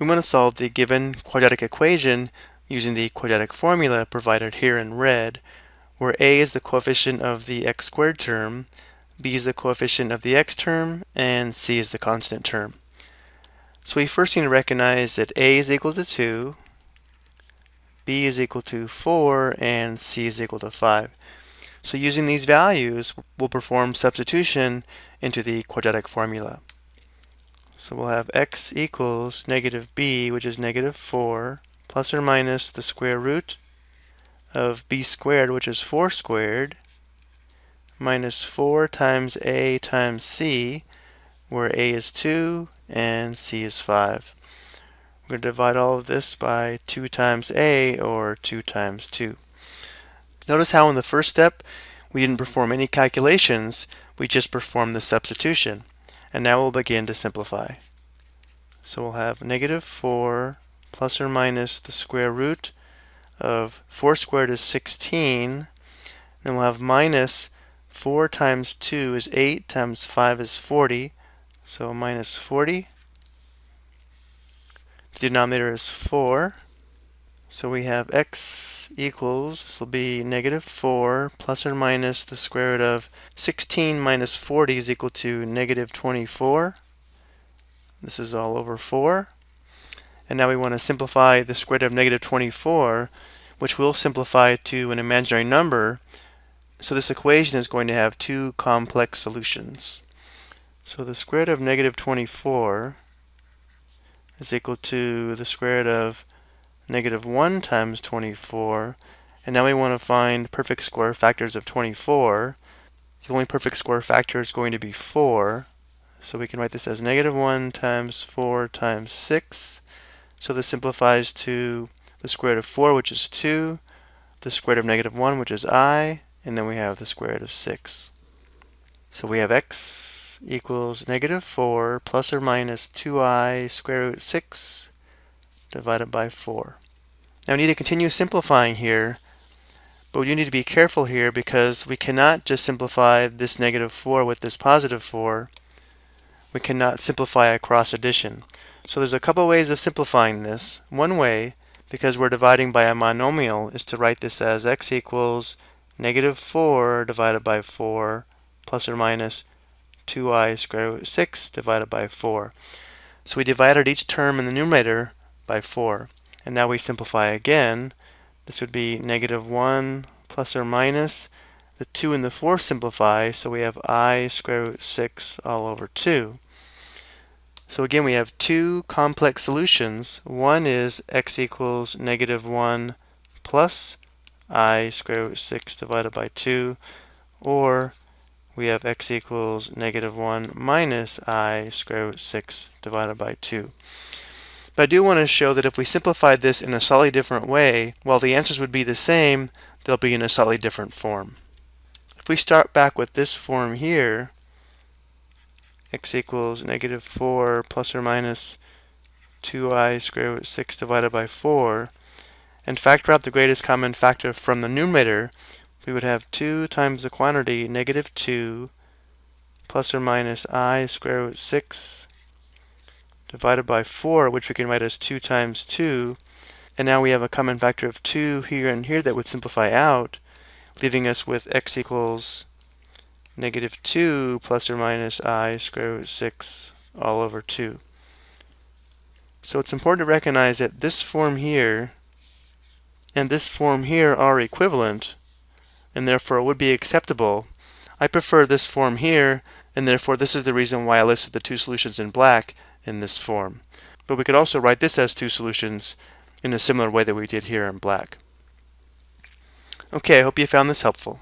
We want to solve the given quadratic equation using the quadratic formula provided here in red, where a is the coefficient of the x squared term, b is the coefficient of the x term, and c is the constant term. So we first need to recognize that a is equal to 2, b is equal to 4, and c is equal to 5. So using these values, we'll perform substitution into the quadratic formula. So we'll have x equals negative b, which is negative 4, plus or minus the square root of b squared, which is 4 squared, minus 4 times a times c, where a is 2 and c is 5. We're going to divide all of this by 2 times a, or 2 times 2. Notice how in the first step we didn't perform any calculations, we just performed the substitution. And now we'll begin to simplify. So we'll have negative 4 plus or minus the square root of 4 squared is 16. Then we'll have minus 4 times 2 is 8 times 5 is 40. So minus 40. The denominator is 4. So we have x equals, this will be negative 4 plus or minus the square root of 16 minus 40 is equal to negative 24. This is all over 4. And now we want to simplify the square root of negative 24, which will simplify to an imaginary number. So this equation is going to have two complex solutions. So the square root of negative 24 is equal to the square root of negative 1 times 24. And now we want to find perfect square factors of 24. The only perfect square factor is going to be 4. So we can write this as negative 1 times 4 times 6. So this simplifies to the square root of 4, which is 2, the square root of negative 1, which is i, and then we have the square root of 6. So we have x equals negative 4 plus or minus 2i square root 6 divided by 4. Now we need to continue simplifying here, but you need to be careful here because we cannot just simplify this negative 4 with this positive 4. We cannot simplify a cross addition. So there's a couple ways of simplifying this. One way, because we're dividing by a monomial, is to write this as x equals negative 4 divided by 4 plus or minus 2i square root 6 divided by 4. So we divided each term in the numerator by 4. And now we simplify again. This would be negative 1 plus or minus. The 2 and the 4 simplify, so we have i square root 6 all over 2. So again, we have two complex solutions. One is x equals negative 1 plus i square root 6 divided by 2, or we have x equals negative 1 minus i square root 6 divided by 2. But I do want to show that if we simplified this in a slightly different way, while the answers would be the same, they'll be in a slightly different form. If we start back with this form here, x equals negative 4 plus or minus 2i square root 6 divided by 4, and factor out the greatest common factor from the numerator, we would have 2 times the quantity negative 2 plus or minus i square root 6 divided by 4, which we can write as 2 times 2. And now we have a common factor of 2 here and here that would simplify out, leaving us with x equals negative 2 plus or minus i square root 6 all over 2. So it's important to recognize that this form here and this form here are equivalent and therefore would be acceptable. I prefer this form here and therefore this is the reason why I listed the two solutions in black in this form. But we could also write this as two solutions in a similar way that we did here in black. Okay, I hope you found this helpful.